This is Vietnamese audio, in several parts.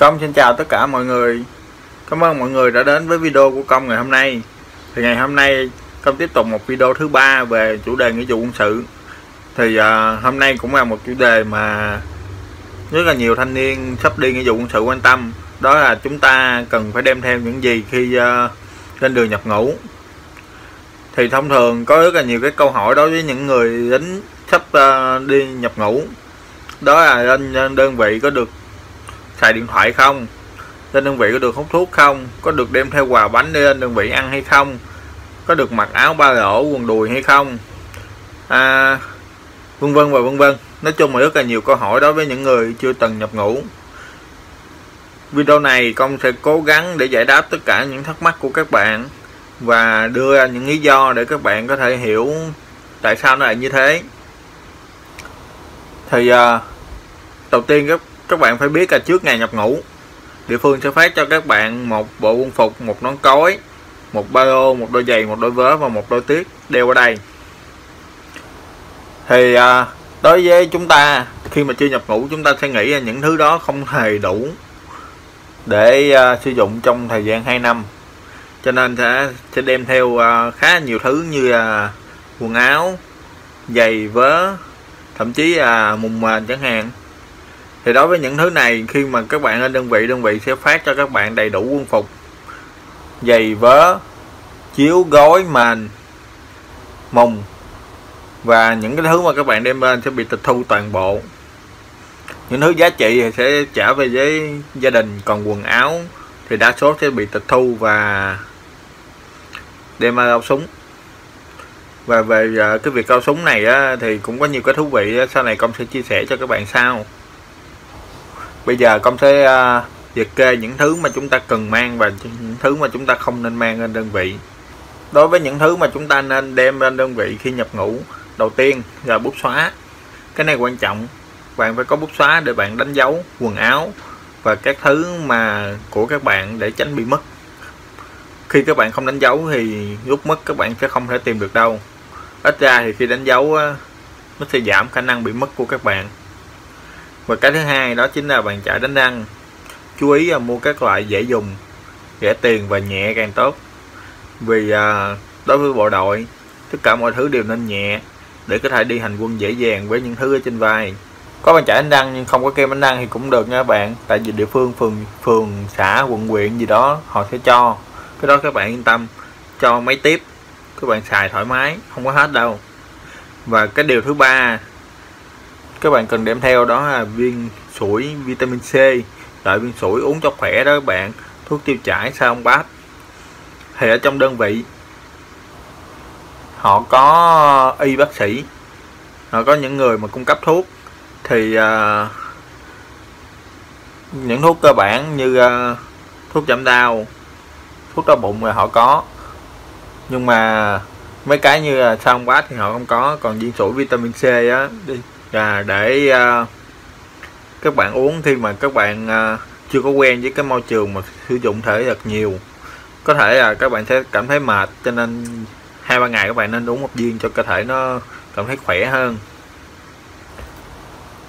Công xin chào tất cả mọi người. Cảm ơn mọi người đã đến với video của Công ngày hôm nay. Thì ngày hôm nay Công tiếp tục một video thứ ba về chủ đề nghĩa vụ quân sự. Thì uh, hôm nay cũng là một chủ đề mà rất là nhiều thanh niên sắp đi nghĩa vụ quân sự quan tâm. Đó là chúng ta cần phải đem theo những gì khi uh, lên đường nhập ngũ. Thì thông thường có rất là nhiều cái câu hỏi đối với những người lính sắp uh, đi nhập ngũ. Đó là lên đơn vị có được xài điện thoại không? Lên đơn vị có được hút thuốc không? Có được đem theo quà bánh lên đơn vị ăn hay không? Có được mặc áo ba lỗ quần đùi hay không? À, vân vân và vân vân. Nói chung là rất là nhiều câu hỏi đối với những người chưa từng nhập ngũ. Video này công sẽ cố gắng để giải đáp tất cả những thắc mắc của các bạn và đưa ra những lý do để các bạn có thể hiểu tại sao nó lại như thế. Thì à, đầu tiên các các bạn phải biết là trước ngày nhập ngũ địa phương sẽ phát cho các bạn một bộ quân phục một nón cối một ba lô một đôi giày một đôi vớ và một đôi tiết đeo ở đây. Thì à, đối với chúng ta khi mà chưa nhập ngũ chúng ta sẽ nghĩ là những thứ đó không hề đủ để à, sử dụng trong thời gian 2 năm. Cho nên sẽ sẽ đem theo à, khá nhiều thứ như à, quần áo giày vớ thậm chí là mùng mền chẳng hạn thì đối với những thứ này khi mà các bạn lên đơn vị đơn vị sẽ phát cho các bạn đầy đủ quân phục. Giày vớ chiếu gối mền mùng. Và những cái thứ mà các bạn đem lên sẽ bị tịch thu toàn bộ. Những thứ giá trị thì sẽ trả về với gia đình còn quần áo thì đa số sẽ bị tịch thu và đem ra lau súng. Và về ờ, cái việc cao súng này á, thì cũng có nhiều cái thú vị á. sau này công sẽ chia sẻ cho các bạn sau bây giờ công sẽ uh, liệt kê những thứ mà chúng ta cần mang và những thứ mà chúng ta không nên mang lên đơn vị. Đối với những thứ mà chúng ta nên đem lên đơn vị khi nhập ngũ đầu tiên là bút xóa. Cái này quan trọng. Bạn phải có bút xóa để bạn đánh dấu quần áo và các thứ mà của các bạn để tránh bị mất. Khi các bạn không đánh dấu thì lúc mất các bạn sẽ không thể tìm được đâu. Ít ra thì khi đánh dấu nó sẽ giảm khả năng bị mất của các bạn và cái thứ hai đó chính là bàn chải đánh răng. Chú ý là mua các loại dễ dùng rẻ tiền và nhẹ càng tốt. Vì à, đối với bộ đội tất cả mọi thứ đều nên nhẹ để có thể đi hành quân dễ dàng với những thứ ở trên vai. Có bàn chải đánh răng nhưng không có kem đánh răng thì cũng được nha các bạn. Tại vì địa phương phường phường xã quận huyện gì đó họ sẽ cho. Cái đó các bạn yên tâm cho mấy tiếp. Các bạn xài thoải mái không có hết đâu. Và cái điều thứ ba các bạn cần đem theo đó là viên sủi vitamin C loại viên sủi uống cho khỏe đó các bạn. Thuốc tiêu chảy sao ông bát thì ở trong đơn vị họ có y bác sĩ. Họ có những người mà cung cấp thuốc. Thì uh, những thuốc cơ bản như uh, thuốc giảm đau thuốc đau bụng là họ có. Nhưng mà mấy cái như là sao bát thì họ không có. Còn viên sủi vitamin C á đi à, để à, các bạn uống khi mà các bạn à, chưa có quen với cái môi trường mà sử dụng thể thật nhiều. Có thể là các bạn sẽ cảm thấy mệt cho nên hai ba ngày các bạn nên uống một viên cho cơ thể nó cảm thấy khỏe hơn.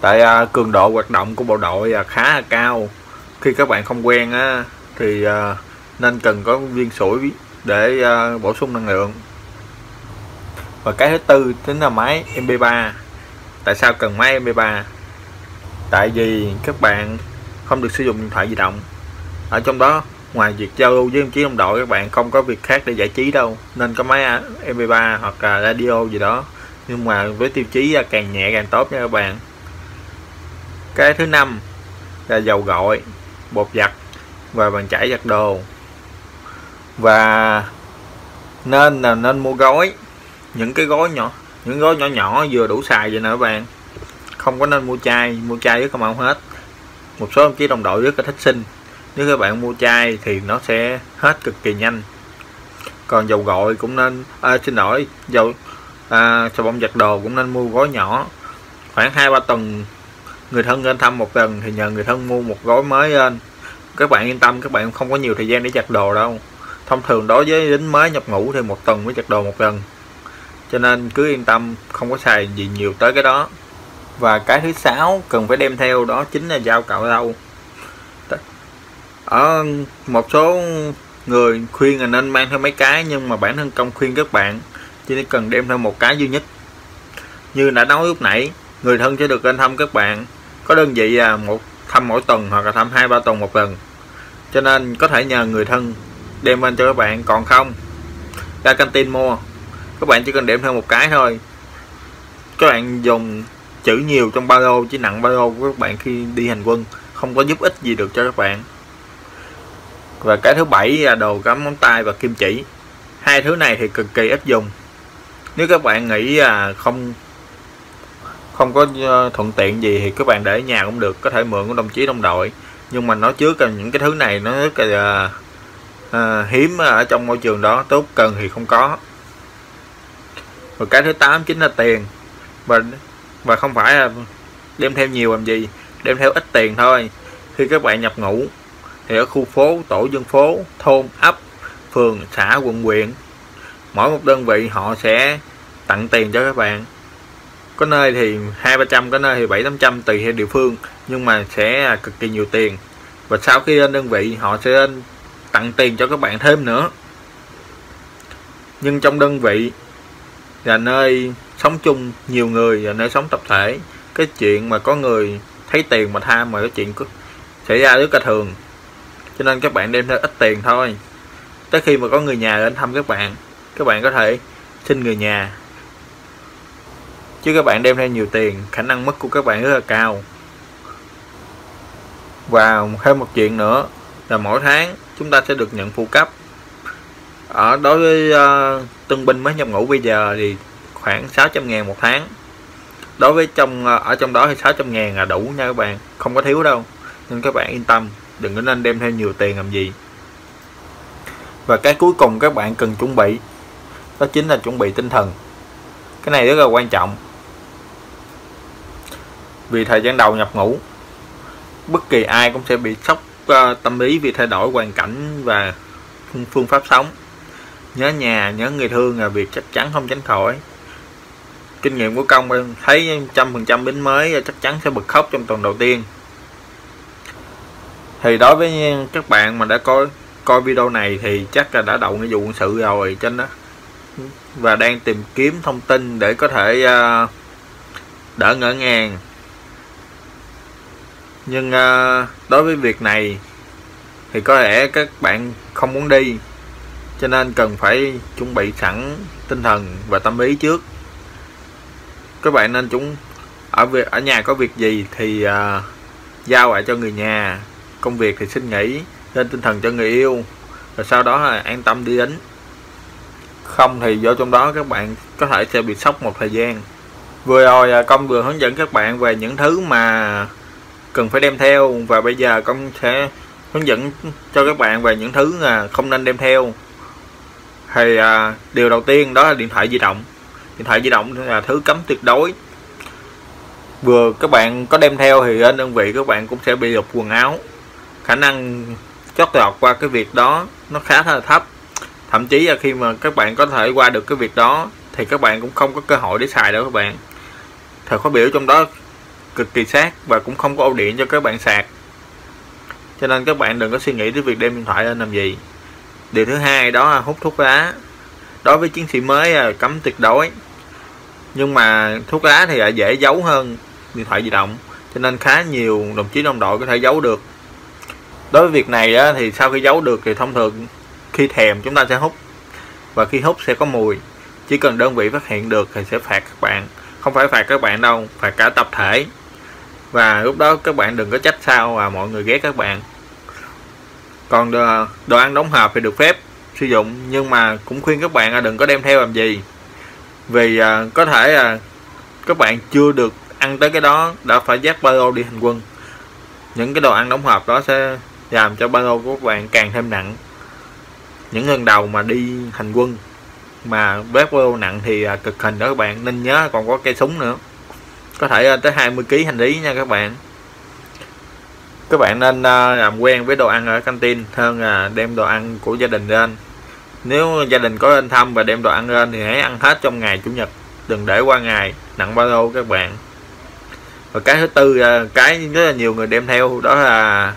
Tại à, cường độ hoạt động của bộ đội là khá là cao. Khi các bạn không quen á thì à, nên cần có viên sủi để à, bổ sung năng lượng. Và cái thứ tư chính là máy MP3 tại sao cần máy MP3 tại vì các bạn không được sử dụng điện thoại di động. Ở trong đó, ngoài việc giao lưu với đồng chí đồng đội, các bạn không có việc khác để giải trí đâu. Nên có máy à, MP3 hoặc là radio gì đó. Nhưng mà với tiêu chí à, càng nhẹ càng tốt nha các bạn. Cái thứ năm là dầu gội, bột giặt và bàn chải giặt đồ. Và nên là nên mua gói, những cái gói nhỏ những gói nhỏ nhỏ vừa đủ xài vậy nè các bạn. Không có nên mua chai mua chai rất không hết. Một số đồng chí đồng đội rất là thích xin. Nếu các bạn mua chai thì nó sẽ hết cực kỳ nhanh. Còn dầu gội cũng nên à, xin lỗi dầu à, xà bông giặt đồ cũng nên mua gói nhỏ. Khoảng hai ba tuần người thân lên thăm một lần thì nhờ người thân mua một gói mới lên. Các bạn yên tâm các bạn không có nhiều thời gian để giặt đồ đâu. Thông thường đối với lính mới nhập ngũ thì một tuần mới giặt đồ một lần cho nên cứ yên tâm, không có xài gì nhiều tới cái đó. Và cái thứ sáu cần phải đem theo đó chính là dao cạo râu. Ở một số người khuyên là nên mang theo mấy cái, nhưng mà bản thân công khuyên các bạn, chỉ cần đem theo một cái duy nhất. Như đã nói lúc nãy, người thân sẽ được lên thăm các bạn. Có đơn vị là một, thăm mỗi tuần hoặc là thăm hai, ba tuần một lần. Cho nên có thể nhờ người thân đem lên cho các bạn, còn không? Ra canteen mua các bạn chỉ cần điểm theo một cái thôi. Các bạn dùng chữ nhiều trong ba lô chỉ nặng ba lô của các bạn khi đi hành quân. Không có giúp ích gì được cho các bạn. Và cái thứ bảy là đồ cắm móng tay và kim chỉ. Hai thứ này thì cực kỳ ít dùng. Nếu các bạn nghĩ là không không có ờ, thuận tiện gì thì các bạn để ở nhà cũng được có thể mượn của đồng chí đồng đội. Nhưng mà nói trước là những cái thứ này nó rất là à, hiếm ở trong môi trường đó. Tốt cần thì không có và cái thứ tám chính là tiền. Và và không phải là đem theo nhiều làm gì, đem theo ít tiền thôi. Khi các bạn nhập ngũ, thì ở khu phố, tổ dân phố, thôn, ấp, phường, xã, quận, huyện, mỗi một đơn vị họ sẽ tặng tiền cho các bạn. Có nơi thì hai ba trăm, có nơi thì bảy tám trăm, tùy theo địa phương, nhưng mà sẽ cực kỳ nhiều tiền. Và sau khi lên đơn vị, họ sẽ lên tặng tiền cho các bạn thêm nữa. Nhưng trong đơn vị là nơi sống chung nhiều người, là nơi sống tập thể. Cái chuyện mà có người thấy tiền mà tham mà cái chuyện xảy ra rất là thường. Cho nên các bạn đem theo ít tiền thôi. Tới khi mà có người nhà đến thăm các bạn các bạn có thể xin người nhà. Chứ các bạn đem theo nhiều tiền, khả năng mất của các bạn rất là cao. Và thêm một chuyện nữa là mỗi tháng chúng ta sẽ được nhận phụ cấp ở đối với uh, tân binh mới nhập ngũ bây giờ thì khoảng 600 ngàn một tháng. Đối với trong uh, ở trong đó thì 600 ngàn là đủ nha các bạn không có thiếu đâu. Nên các bạn yên tâm đừng có nên đem theo nhiều tiền làm gì. Và cái cuối cùng các bạn cần chuẩn bị đó chính là chuẩn bị tinh thần. Cái này rất là quan trọng. Vì thời gian đầu nhập ngũ bất kỳ ai cũng sẽ bị sốc uh, tâm lý vì thay đổi hoàn cảnh và phương pháp sống nhớ nhà nhớ người thương là việc chắc chắn không tránh khỏi. Kinh nghiệm của công thấy trăm phần trăm bính mới chắc chắn sẽ bật khóc trong tuần đầu tiên. Thì đối với các bạn mà đã coi coi video này thì chắc là đã đậu nghĩa vụ quân sự rồi trên đó và đang tìm kiếm thông tin để có thể uh, đỡ ngỡ ngàng. Nhưng uh, đối với việc này thì có lẽ các bạn không muốn đi cho nên cần phải chuẩn bị sẵn tinh thần và tâm lý trước. Các bạn nên chúng ở việc ở nhà có việc gì thì uh, giao lại cho người nhà. Công việc thì xin nghỉ lên tinh thần cho người yêu rồi sau đó là an tâm đi đến. Không thì do trong đó các bạn có thể sẽ bị sốc một thời gian. Vừa rồi à, công vừa hướng dẫn các bạn về những thứ mà cần phải đem theo và bây giờ công sẽ hướng dẫn cho các bạn về những thứ không nên đem theo thì à, điều đầu tiên đó là điện thoại di động. Điện thoại di động là thứ cấm tuyệt đối. Vừa các bạn có đem theo thì ở đơn vị các bạn cũng sẽ bị lục quần áo. Khả năng chót lọt qua cái việc đó nó khá là thấp. Thậm chí là khi mà các bạn có thể qua được cái việc đó thì các bạn cũng không có cơ hội để xài đâu các bạn. Thời khóa biểu trong đó cực kỳ sát và cũng không có ổ điện cho các bạn sạc. Cho nên các bạn đừng có suy nghĩ tới việc đem điện thoại lên làm gì điều thứ hai đó là hút thuốc lá. Đối với chiến sĩ mới là cấm tuyệt đối. Nhưng mà thuốc lá thì lại dễ giấu hơn điện thoại di động cho nên khá nhiều đồng chí đồng đội có thể giấu được. Đối với việc này á, thì sau khi giấu được thì thông thường khi thèm chúng ta sẽ hút. Và khi hút sẽ có mùi. Chỉ cần đơn vị phát hiện được thì sẽ phạt các bạn. Không phải phạt các bạn đâu phạt cả tập thể. Và lúc đó các bạn đừng có trách sao và mọi người ghét các bạn còn đồ, đồ ăn đóng hộp thì được phép sử dụng nhưng mà cũng khuyên các bạn là đừng có đem theo làm gì. Vì à, có thể là các bạn chưa được ăn tới cái đó đã phải dắt ba lô đi hành quân. Những cái đồ ăn đóng hộp đó sẽ làm cho ba lô của các bạn càng thêm nặng. Những lần đầu mà đi hành quân mà bếp ba lô nặng thì à, cực hình đó các bạn nên nhớ còn có cây súng nữa. Có thể à, tới 20 kg hành lý nha các bạn các bạn nên à, làm quen với đồ ăn ở canteen hơn là đem đồ ăn của gia đình lên. Nếu gia đình có lên thăm và đem đồ ăn lên thì hãy ăn hết trong ngày chủ nhật, đừng để qua ngày, nặng ba lô các bạn. Và cái thứ tư à, cái rất là nhiều người đem theo đó là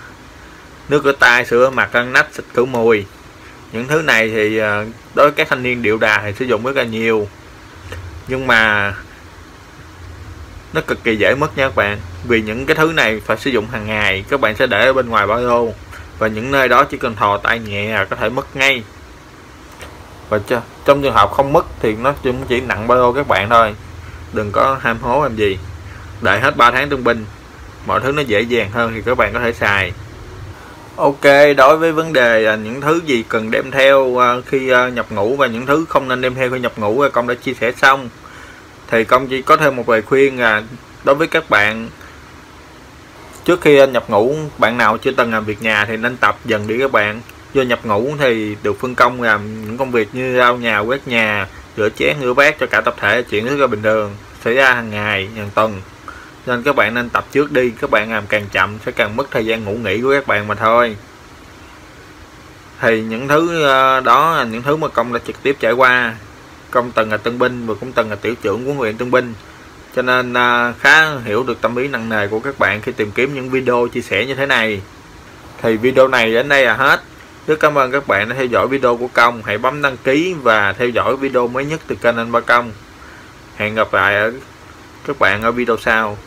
nước rửa tay, sữa mặt, răng nách, xịt khử mùi. Những thứ này thì à, đối với các thanh niên điệu đà thì sử dụng rất là nhiều. Nhưng mà nó cực kỳ dễ mất nha các bạn vì những cái thứ này phải sử dụng hàng ngày các bạn sẽ để ở bên ngoài ba lô và những nơi đó chỉ cần thò tay nhẹ là có thể mất ngay. Và cho, trong trường hợp không mất thì nó chỉ, chỉ nặng ba lô các bạn thôi. Đừng có ham hố làm gì. Đợi hết 3 tháng trung binh mọi thứ nó dễ dàng hơn thì các bạn có thể xài. Ok, đối với vấn đề là những thứ gì cần đem theo à, khi à, nhập ngũ và những thứ không nên đem theo khi nhập ngũ à, công đã chia sẻ xong. Thì công chỉ có thêm một lời khuyên là đối với các bạn trước khi anh nhập ngũ, bạn nào chưa từng làm việc nhà thì nên tập dần đi các bạn. Vô nhập ngũ thì được phân công làm những công việc như lau nhà, quét nhà, rửa chén, rửa bát cho cả tập thể chuyện rất là bình thường, xảy ra hàng ngày, hàng tuần. Nên các bạn nên tập trước đi, các bạn làm càng chậm sẽ càng mất thời gian ngủ nghỉ của các bạn mà thôi. Thì những thứ ờ, đó là những thứ mà công đã trực tiếp trải qua. Công từng là tân binh, và cũng từng là tiểu trưởng của huyện tân binh cho nên à, khá hiểu được tâm lý nặng nề của các bạn khi tìm kiếm những video chia sẻ như thế này. Thì video này đến đây là hết. Rất cảm ơn các bạn đã theo dõi video của công. Hãy bấm đăng ký và theo dõi video mới nhất từ kênh anh ba công. Hẹn gặp lại ở các bạn ở video sau.